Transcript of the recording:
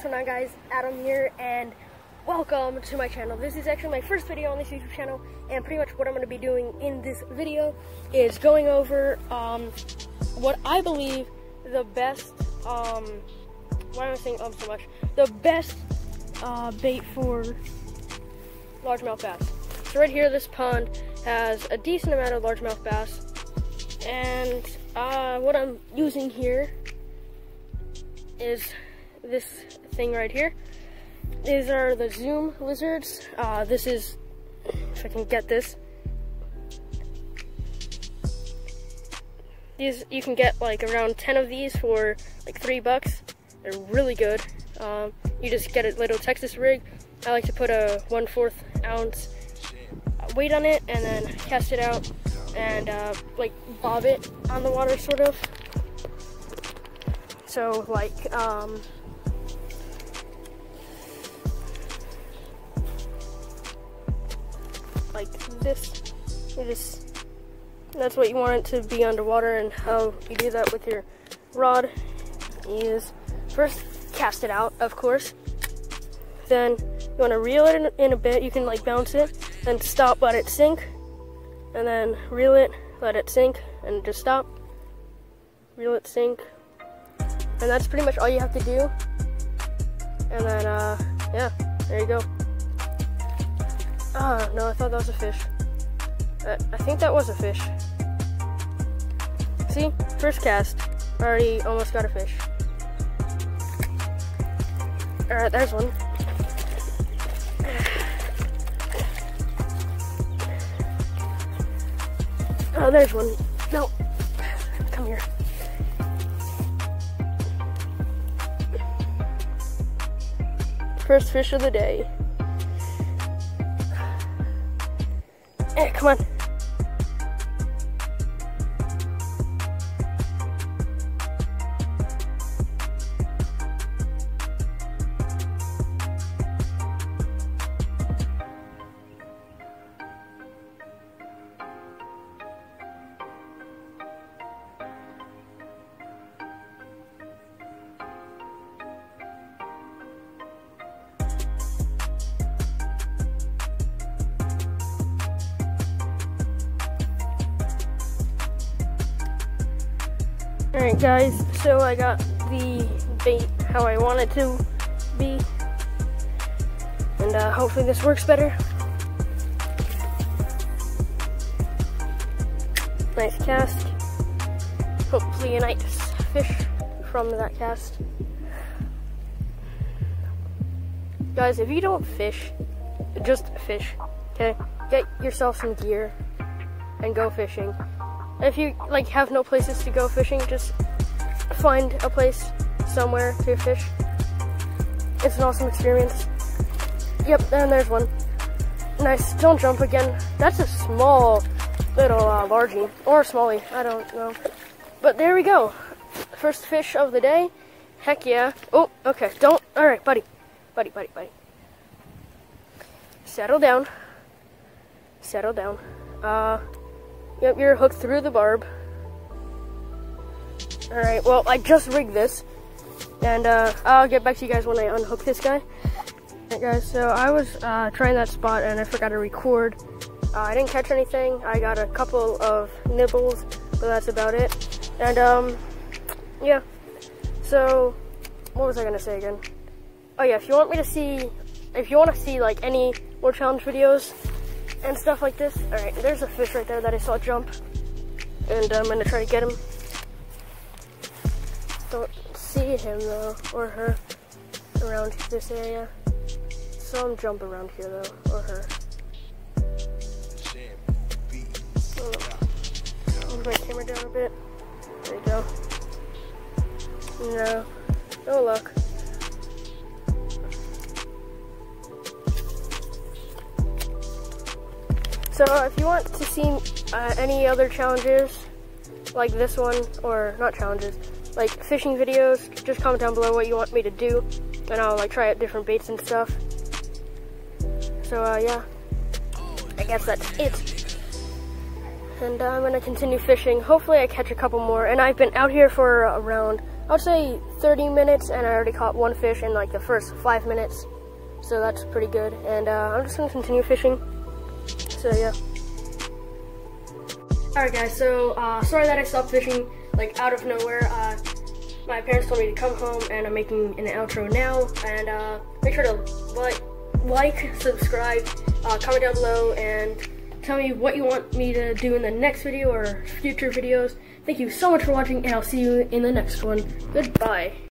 What's going on guys? Adam here and welcome to my channel. This is actually my first video on this YouTube channel and pretty much what I'm going to be doing in this video is going over um, what I believe the best, um, why am I saying um so much? The best uh, bait for largemouth bass. So right here this pond has a decent amount of largemouth bass and uh, what I'm using here is this thing right here. These are the Zoom lizards. Uh, this is, if I can get this. These, you can get like around 10 of these for like three bucks. They're really good. Um, you just get a little Texas rig. I like to put a 1 4th ounce weight on it and then cast it out and uh, like bob it on the water sort of. So like, um, like this, you just, that's what you want it to be underwater and how you do that with your rod is first cast it out, of course. Then you want to reel it in, in a bit, you can like bounce it, then stop, let it sink, and then reel it, let it sink, and just stop. Reel it, sink. And that's pretty much all you have to do. And then, uh, yeah, there you go. Oh, no, I thought that was a fish. Uh, I think that was a fish. See? First cast. Already almost got a fish. Alright, there's one. Oh, there's one. No. Come here. First fish of the day. Come on. Alright guys, so I got the bait how I want it to be. And uh, hopefully this works better. Nice cast. Hopefully a nice fish from that cast. Guys, if you don't fish, just fish, okay? Get yourself some gear and go fishing. If you like have no places to go fishing, just find a place somewhere to fish. It's an awesome experience. Yep, and there's one. Nice, don't jump again. That's a small little uh, largie, or smallie, I don't know. But there we go. First fish of the day. Heck yeah. Oh, okay, don't, all right, buddy. Buddy, buddy, buddy. Settle down. Settle down. Uh, Yep, you're hooked through the barb. Alright, well, I just rigged this. And uh, I'll get back to you guys when I unhook this guy. Alright guys, so I was uh, trying that spot and I forgot to record. Uh, I didn't catch anything. I got a couple of nibbles, but that's about it. And um, yeah. So, what was I gonna say again? Oh yeah, if you want me to see, if you want to see like any more challenge videos, and stuff like this. All right, there's a fish right there that I saw jump, and I'm gonna try to get him. Don't see him though, or her, around this area. Saw him jump around here though, or her. Move my camera down a bit. There you go. No, no luck. So if you want to see uh, any other challenges like this one, or not challenges, like fishing videos, just comment down below what you want me to do, and I'll like try out different baits and stuff. So uh, yeah, I guess that's it. And uh, I'm gonna continue fishing. Hopefully I catch a couple more. And I've been out here for around I would say 30 minutes, and I already caught one fish in like the first five minutes. So that's pretty good. And uh, I'm just gonna continue fishing. So yeah. Alright guys, so uh, sorry that I stopped fishing like out of nowhere. Uh, my parents told me to come home and I'm making an outro now. And uh, make sure to like, like subscribe, uh, comment down below, and tell me what you want me to do in the next video or future videos. Thank you so much for watching, and I'll see you in the next one. Goodbye.